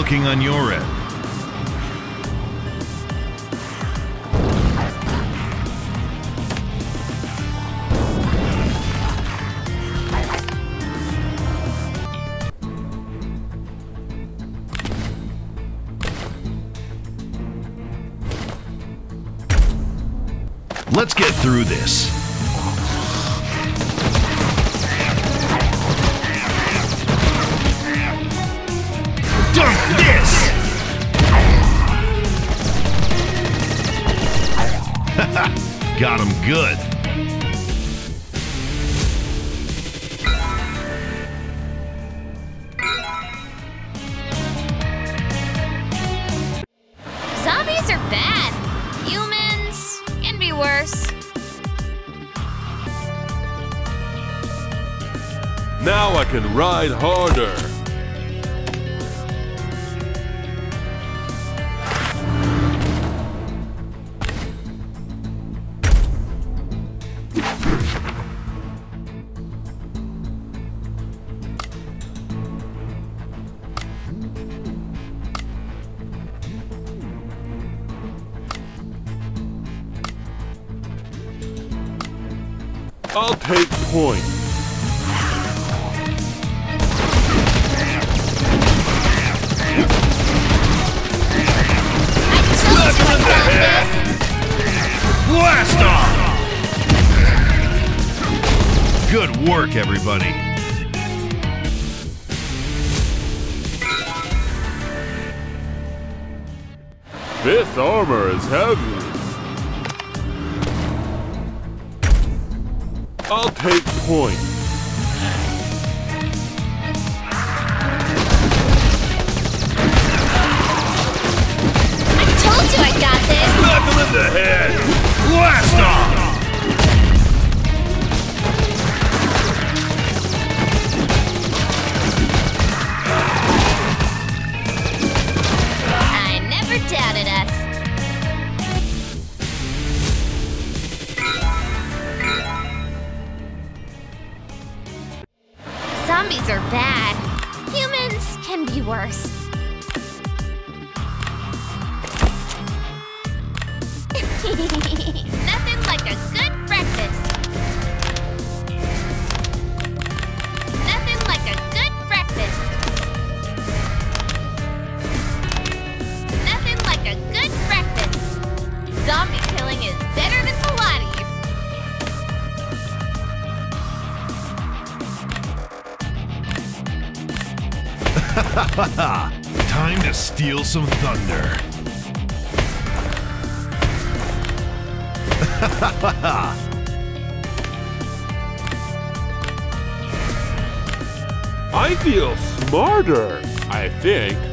Looking on your end? Let's get through this. Got him good. Zombies are bad. Humans can be worse. Now I can ride harder. Point. Blast off! Good work, everybody. This armor is heavy. I'll take point. I told you I got this. Knock him in the head! Blast off! Nothing like a good breakfast. Nothing like a good breakfast. Nothing like a good breakfast. Zombie killing is better than Pilates. Time to steal some thunder. I feel smarter, I think.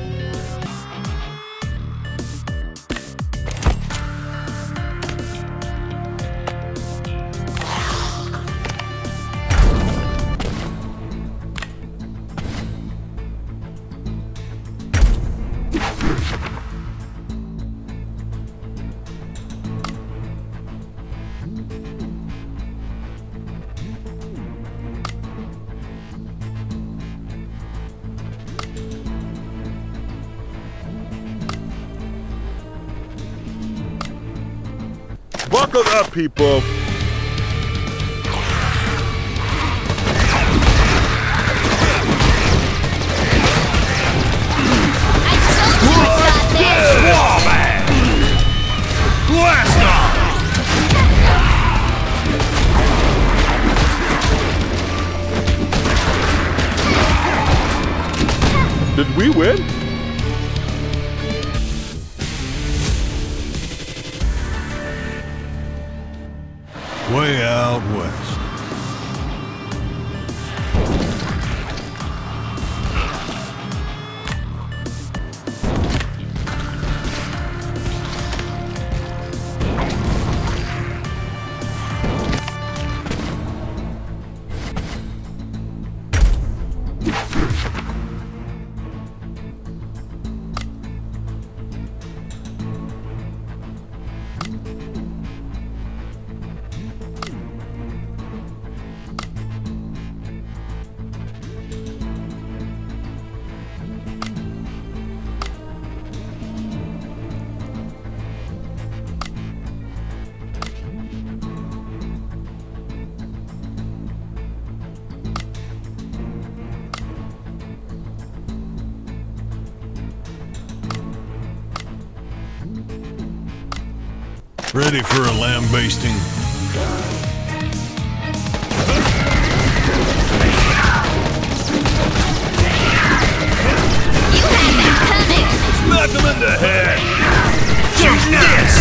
Wallbang! Blast off! Did we win? Way out west. Ready for a lambasting? You had that coming! Smack him in the head! Take this!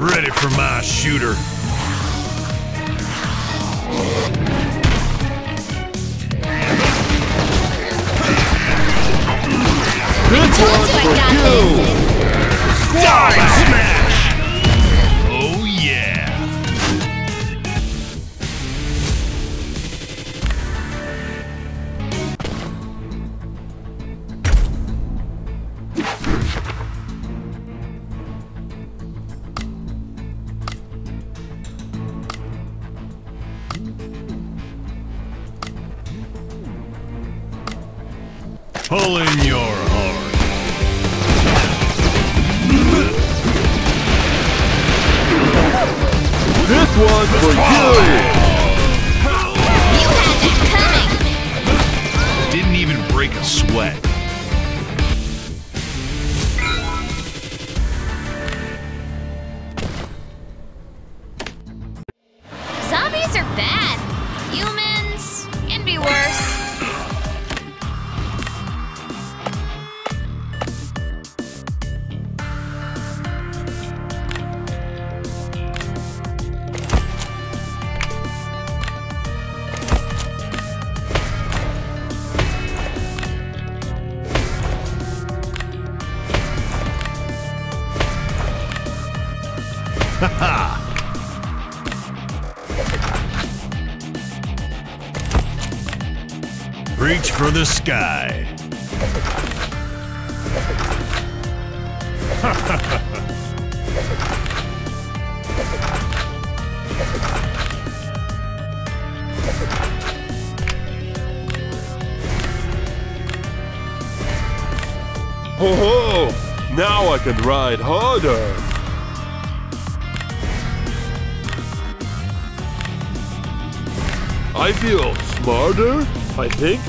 Ready for my shooter. This Told one's you I for you! Die Pull in your Reach for the sky. Ho! Now I can ride harder! I feel smarter, I think.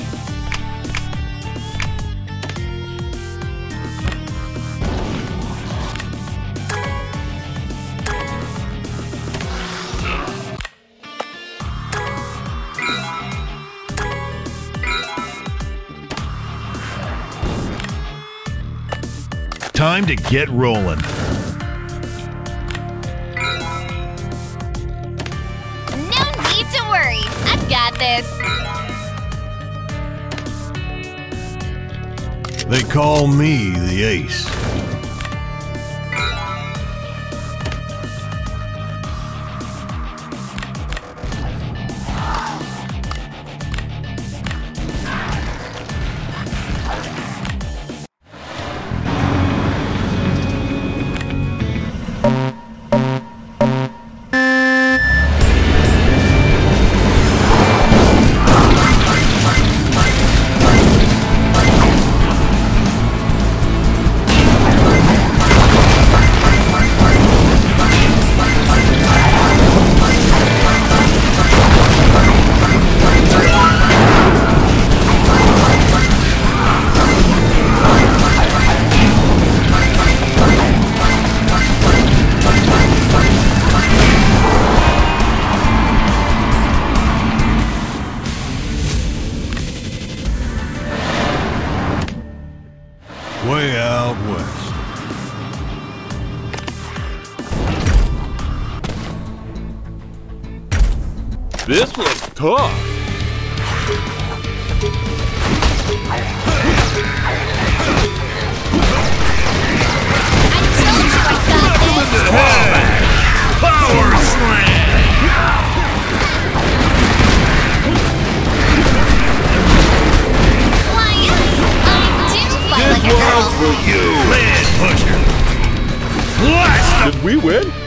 Time to get rolling. They call me the ace. This looks tough. I told you I got this. Power slam! I do fight This like a girl. one's for you! Man pusher! Blast Did we win?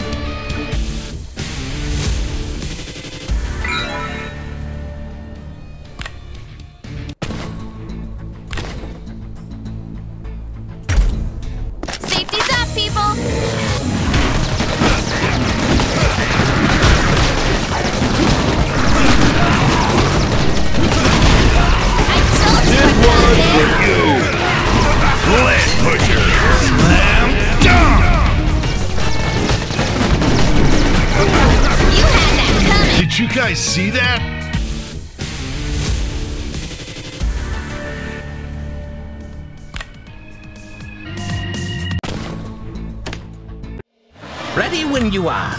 When you are.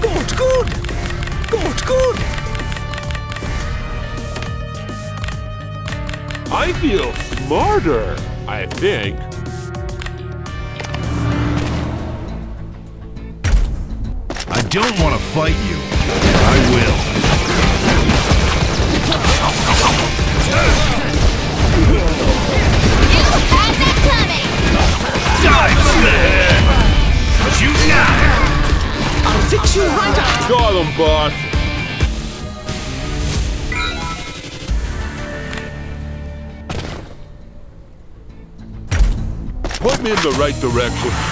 Good, good. Good, good. I feel smarter, I think. Don't want to fight you. I will. You had that coming! Dive head! Shoot now! I'll fix you right up. Got him, boss. Point me in the right direction.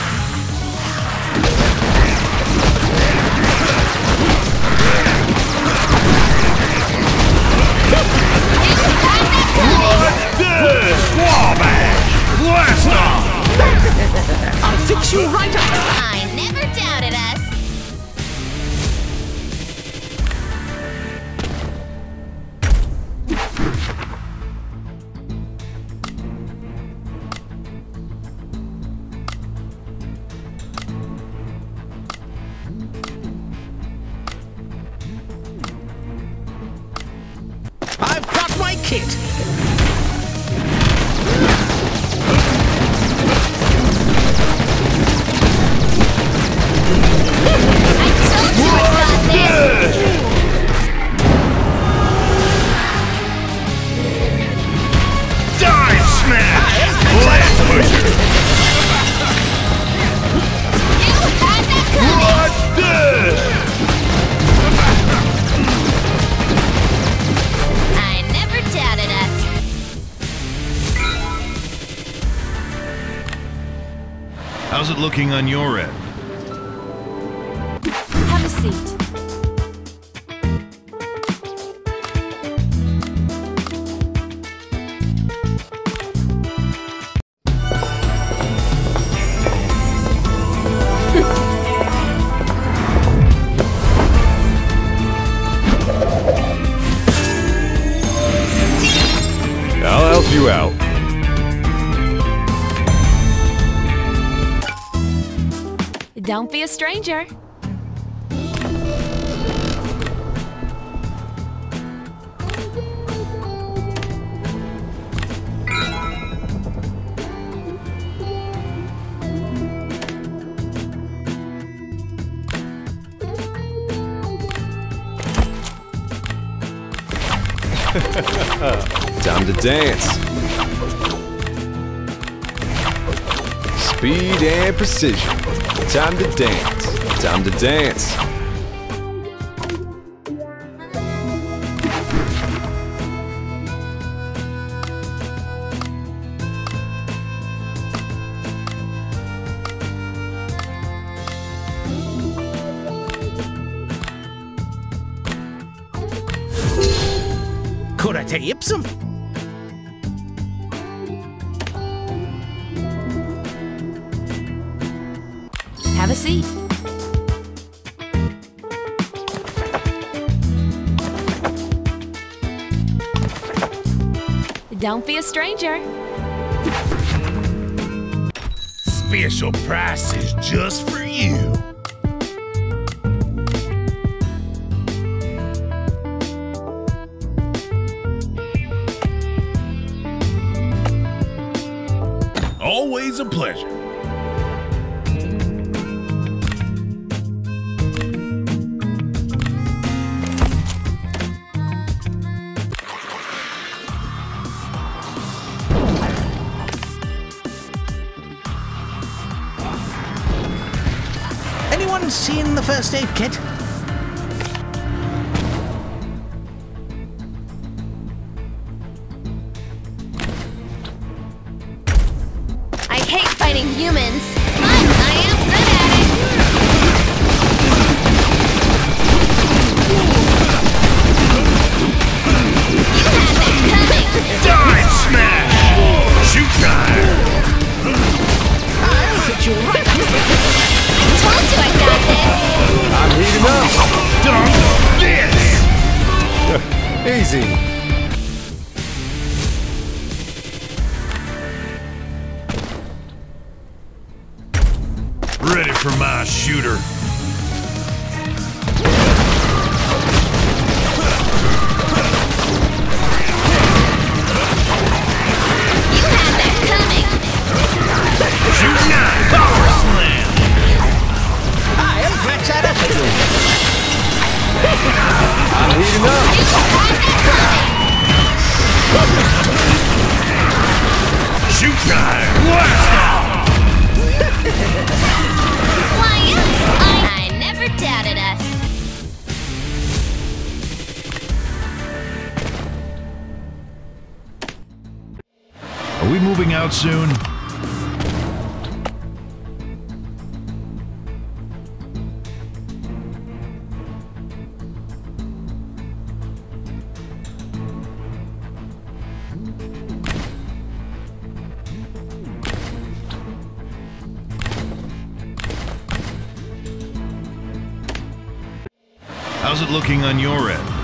Fix you right up. I never doubted us. I've got my kit. How's it looking on your end? Don't be a stranger. Time to dance. Speed and precision. Time to dance. Time to dance. Don't be a stranger. Special prices just for you. Always a pleasure. Seen the first aid kit? How's it looking on your end?